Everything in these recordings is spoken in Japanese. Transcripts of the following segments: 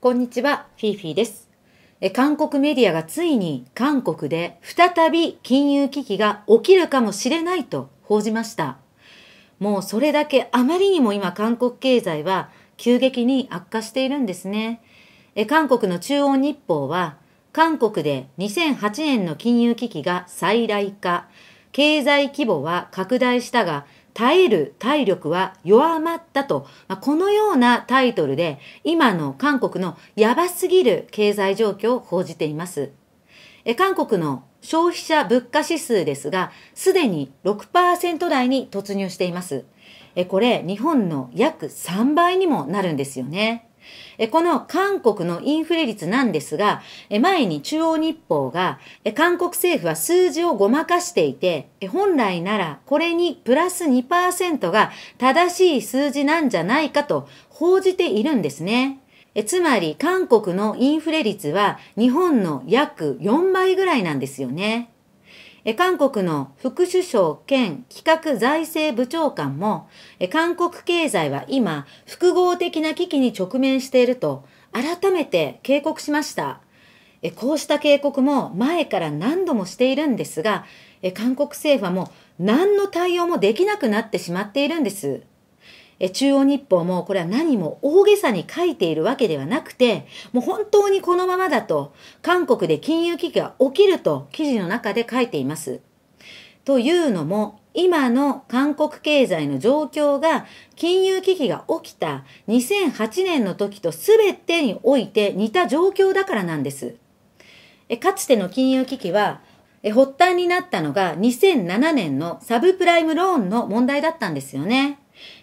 こんにちは、フィーフィーです。韓国メディアがついに韓国で再び金融危機が起きるかもしれないと報じました。もうそれだけあまりにも今韓国経済は急激に悪化しているんですね。韓国の中央日報は韓国で2008年の金融危機が再来化、経済規模は拡大したが耐える体力は弱まったと、まあ、このようなタイトルで今の韓国のやばすぎる経済状況を報じています。え韓国の消費者物価指数ですが、すでに6%台に突入しています。えこれ、日本の約3倍にもなるんですよね。えこの韓国のインフレ率なんですが、え前に中央日報がえ韓国政府は数字をごまかしていて、え本来ならこれにプラス2%が正しい数字なんじゃないかと報じているんですね。えつまり韓国のインフレ率は日本の約4倍ぐらいなんですよね。韓国の副首相兼企画財政部長官も韓国経済は今複合的な危機に直面していると改めて警告しました。こうした警告も前から何度もしているんですが韓国政府はもう何の対応もできなくなってしまっているんです。え中央日報もこれは何も大げさに書いているわけではなくて、もう本当にこのままだと、韓国で金融危機が起きると記事の中で書いています。というのも、今の韓国経済の状況が金融危機が起きた2008年の時と全てにおいて似た状況だからなんです。えかつての金融危機は、え発端になったのが2007年のサブプライムローンの問題だったんですよね。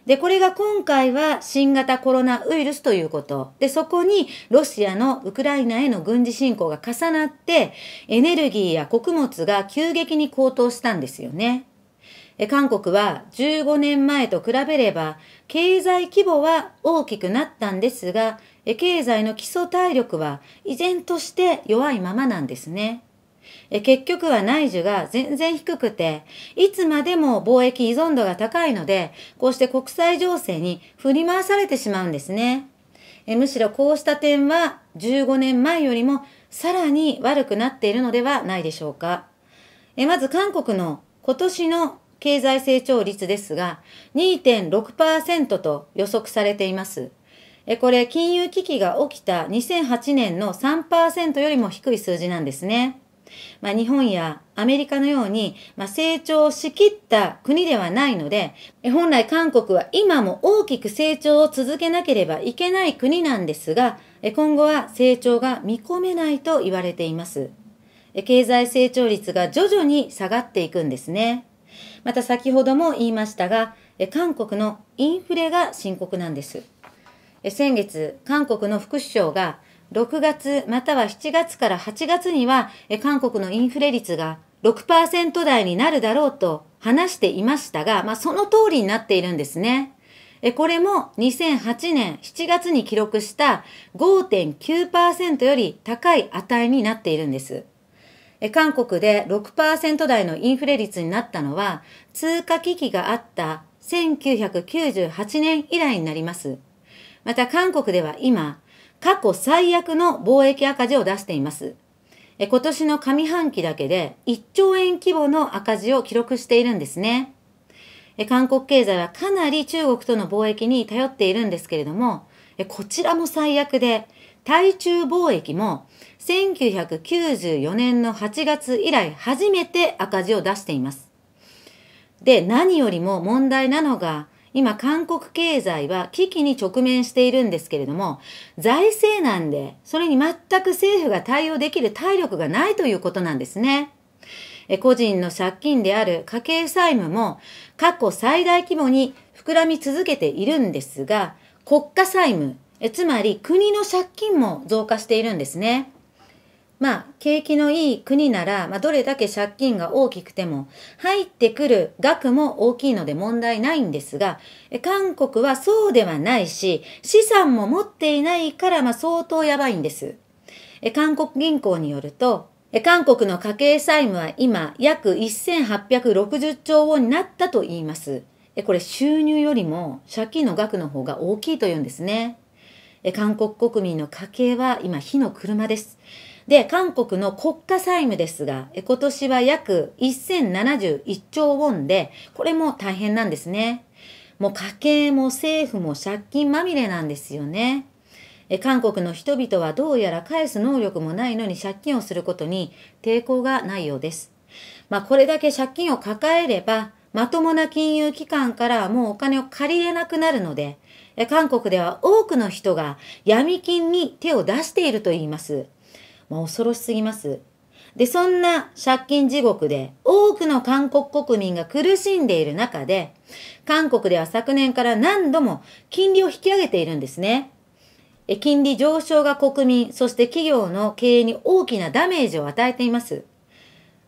で、これが今回は新型コロナウイルスということ。で、そこにロシアのウクライナへの軍事侵攻が重なって、エネルギーや穀物が急激に高騰したんですよね。韓国は15年前と比べれば、経済規模は大きくなったんですが、経済の基礎体力は依然として弱いままなんですね。結局は内需が全然低くて、いつまでも貿易依存度が高いので、こうして国際情勢に振り回されてしまうんですね。むしろこうした点は15年前よりもさらに悪くなっているのではないでしょうか。まず韓国の今年の経済成長率ですが、2.6%と予測されています。これ、金融危機が起きた2008年の3%よりも低い数字なんですね。まあ、日本やアメリカのように、まあ、成長しきった国ではないので、本来韓国は今も大きく成長を続けなければいけない国なんですが、今後は成長が見込めないと言われています。経済成長率が徐々に下がっていくんですね。また先ほども言いましたが、韓国のインフレが深刻なんです。先月、韓国の副首相が6月または7月から8月には韓国のインフレ率が6%台になるだろうと話していましたが、まあ、その通りになっているんですね。これも2008年7月に記録した5.9%より高い値になっているんです。韓国で6%台のインフレ率になったのは通貨危機があった1998年以来になります。また韓国では今、過去最悪の貿易赤字を出しています。今年の上半期だけで1兆円規模の赤字を記録しているんですね。韓国経済はかなり中国との貿易に頼っているんですけれども、こちらも最悪で、対中貿易も1994年の8月以来初めて赤字を出しています。で、何よりも問題なのが、今、韓国経済は危機に直面しているんですけれども、財政難で、それに全く政府が対応できる体力がないということなんですね。個人の借金である家計債務も過去最大規模に膨らみ続けているんですが、国家債務、つまり国の借金も増加しているんですね。まあ、景気のいい国なら、まあ、どれだけ借金が大きくても、入ってくる額も大きいので問題ないんですが、韓国はそうではないし、資産も持っていないから、まあ、相当やばいんです。韓国銀行によると、韓国の家計債務は今、約1860兆ウォンになったと言います。これ収入よりも借金の額の方が大きいというんですね。韓国国民の家計は今火の車です。で、韓国の国家債務ですが、今年は約1071兆ウォンで、これも大変なんですね。もう家計も政府も借金まみれなんですよね。韓国の人々はどうやら返す能力もないのに借金をすることに抵抗がないようです。まあこれだけ借金を抱えれば、まともな金融機関からもうお金を借りれなくなるので、韓国では多くの人が闇金に手を出していると言います。まあ、恐ろしすぎます。で、そんな借金地獄で多くの韓国国民が苦しんでいる中で、韓国では昨年から何度も金利を引き上げているんですね。金利上昇が国民、そして企業の経営に大きなダメージを与えています。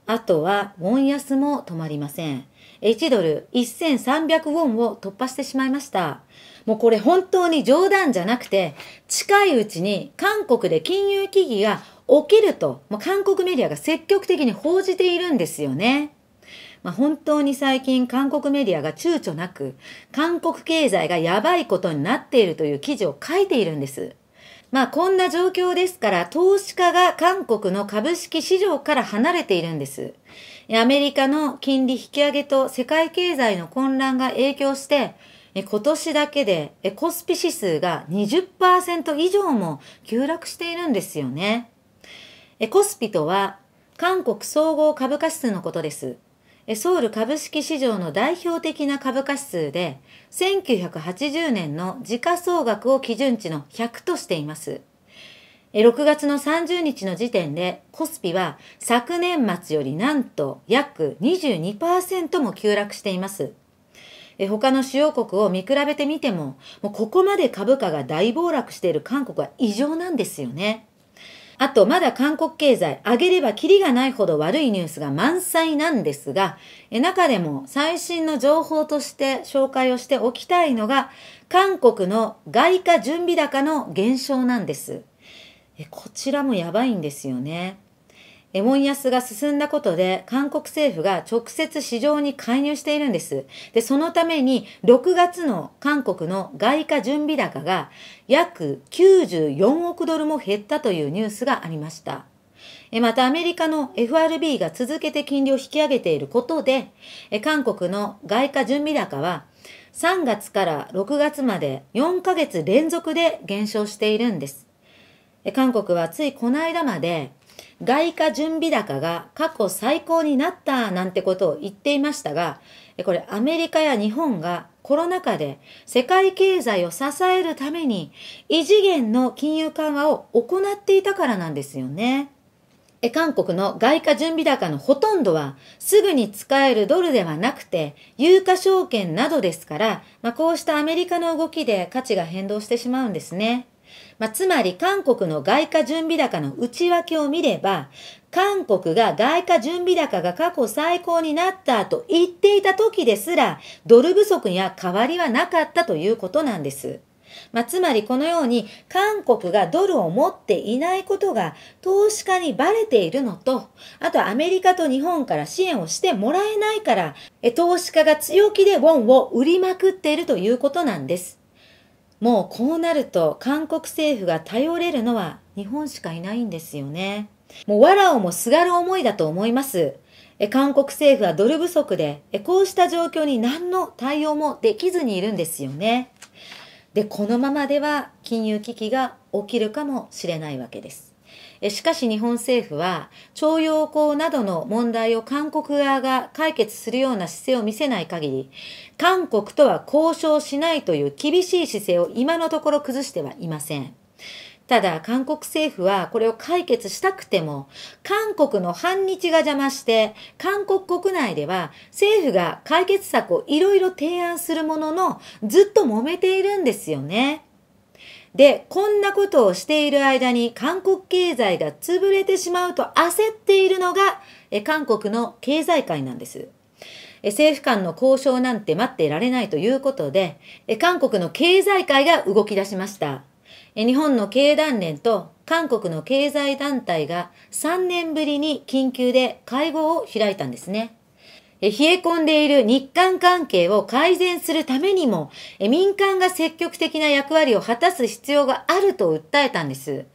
あとは、ウォン安も止まりません。1ドル1300ウォンを突破してしまいました。もうこれ本当に冗談じゃなくて、近いうちに韓国で金融危機が起きると、もう韓国メディアが積極的に報じているんですよね。まあ、本当に最近韓国メディアが躊躇なく、韓国経済がやばいことになっているという記事を書いているんです。まあこんな状況ですから、投資家が韓国の株式市場から離れているんです。アメリカの金利引き上げと世界経済の混乱が影響して、今年だけでコスピ指数が20%以上も急落しているんですよね。えコスピとは韓国総合株価指数のことです。ソウル株式市場の代表的な株価指数で、1980年の時価総額を基準値の100としています。6月の30日の時点でコスピは昨年末よりなんと約22%も急落しています。他の主要国を見比べてみても、もうここまで株価が大暴落している韓国は異常なんですよね。あと、まだ韓国経済、上げればキリがないほど悪いニュースが満載なんですが、中でも最新の情報として紹介をしておきたいのが、韓国の外貨準備高の減少なんです。こちらもやばいんですよね。ウォン安が進んだことで韓国政府が直接市場に介入しているんです。で、そのために6月の韓国の外貨準備高が約94億ドルも減ったというニュースがありました。またアメリカの FRB が続けて金利を引き上げていることで、韓国の外貨準備高は3月から6月まで4ヶ月連続で減少しているんです。韓国はついこの間まで外貨準備高が過去最高になったなんてことを言っていましたが、これアメリカや日本がコロナ禍で世界経済を支えるために異次元の金融緩和を行っていたからなんですよね。韓国の外貨準備高のほとんどはすぐに使えるドルではなくて有価証券などですから、まあ、こうしたアメリカの動きで価値が変動してしまうんですね。まあ、つまり韓国の外貨準備高の内訳を見れば、韓国が外貨準備高が過去最高になったと言っていた時ですら、ドル不足には変わりはなかったということなんです。まあ、つまりこのように韓国がドルを持っていないことが投資家にバレているのと、あとアメリカと日本から支援をしてもらえないから、投資家が強気でウォンを売りまくっているということなんです。もうこうなると韓国政府が頼れるのは日本しかいないんですよね。もうわらをもすがる思いだと思います。え韓国政府はドル不足でえ、こうした状況に何の対応もできずにいるんですよね。で、このままでは金融危機が起きるかもしれないわけです。しかし日本政府は徴用工などの問題を韓国側が解決するような姿勢を見せない限り、韓国とは交渉しないという厳しい姿勢を今のところ崩してはいません。ただ、韓国政府はこれを解決したくても、韓国の反日が邪魔して、韓国国内では政府が解決策をいろいろ提案するものの、ずっと揉めているんですよね。で、こんなことをしている間に韓国経済が潰れてしまうと焦っているのが、え韓国の経済界なんです。政府間の交渉なんて待っていられないということで、韓国の経済界が動き出しました。日本の経団連と韓国の経済団体が3年ぶりに緊急で会合を開いたんですね。冷え込んでいる日韓関係を改善するためにも、民間が積極的な役割を果たす必要があると訴えたんです。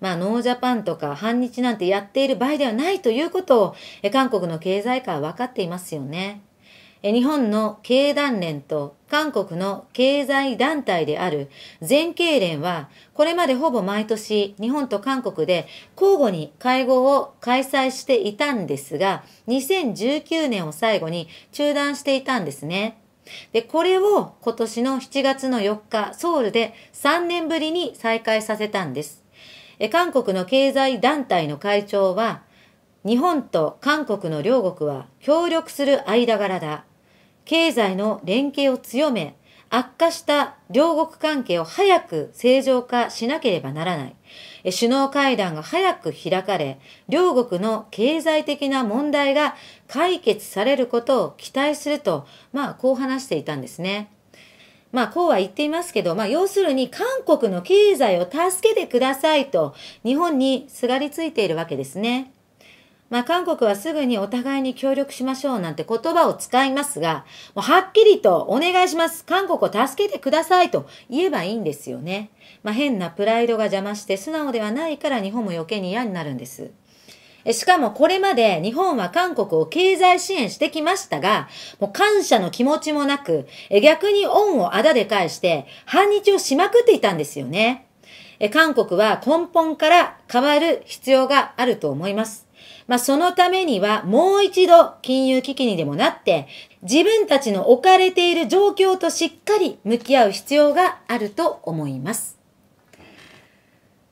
まあ、ノージャパンとか反日なんてやっている場合ではないということを、韓国の経済界は分かっていますよね。日本の経団連と韓国の経済団体である全経連は、これまでほぼ毎年日本と韓国で交互に会合を開催していたんですが、2019年を最後に中断していたんですね。で、これを今年の7月の4日、ソウルで3年ぶりに再開させたんです。え韓国の経済団体の会長は、日本と韓国の両国は協力する間柄だ。経済の連携を強め、悪化した両国関係を早く正常化しなければならない。首脳会談が早く開かれ、両国の経済的な問題が解決されることを期待すると、まあ、こう話していたんですね。まあ、こうは言っていますけど、まあ、要するに韓国の経済を助けてくださいと、日本にすがりついているわけですね。まあ、韓国はすぐにお互いに協力しましょうなんて言葉を使いますが、もうはっきりとお願いします。韓国を助けてくださいと言えばいいんですよね。まあ、変なプライドが邪魔して素直ではないから日本も余計に嫌になるんです。しかもこれまで日本は韓国を経済支援してきましたが、もう感謝の気持ちもなく、逆に恩をあだで返して反日をしまくっていたんですよね。韓国は根本から変わる必要があると思います。まあ、そのためにはもう一度金融危機にでもなって、自分たちの置かれている状況としっかり向き合う必要があると思います。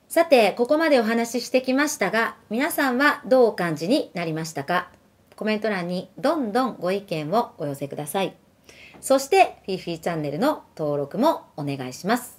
さて、ここまでお話ししてきましたが、皆さんはどうお感じになりましたか？コメント欄にどんどんご意見をお寄せください。そして、フィーフィーチャンネルの登録もお願いします。